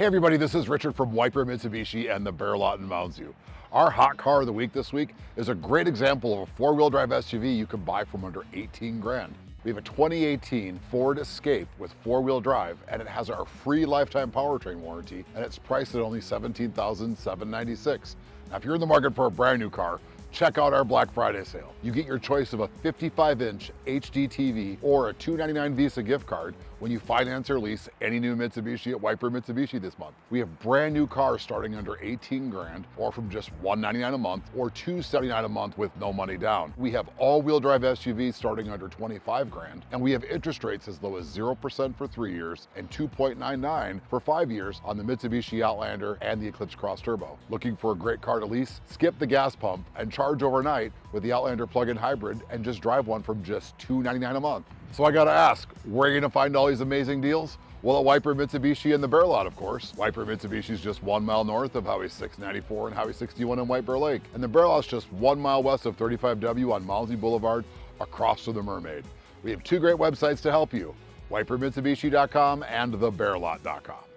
Hey everybody, this is Richard from White Bear Mitsubishi and the Bear Lot in Mounds View. Our hot car of the week this week is a great example of a four-wheel drive SUV you can buy from under 18 grand. We have a 2018 Ford Escape with four-wheel drive and it has our free lifetime powertrain warranty and it's priced at only $17,796. Now if you're in the market for a brand new car, check out our Black Friday sale. You get your choice of a 55-inch HD TV or a 299 Visa gift card when you finance or lease any new Mitsubishi at White Bear Mitsubishi this month. We have brand new cars starting under 18 grand or from just 199 a month or 279 a month with no money down. We have all-wheel drive SUVs starting under 25 grand and we have interest rates as low as 0% for three years and 2.99 for five years on the Mitsubishi Outlander and the Eclipse Cross Turbo. Looking for a great car to lease? Skip the gas pump and charge overnight with the Outlander plug-in hybrid and just drive one from just 299 a month. So I gotta ask, where are you gonna find all these amazing deals? Well, at White Bear Mitsubishi in the Bear Lot, of course. White Bear Mitsubishi is just one mile north of Highway 694 and Highway 61 in White Bear Lake. And the Bear is just one mile west of 35W on Mounds View Boulevard across from the Mermaid. We have two great websites to help you, whitebearmitsubishi.com and thebearlot.com.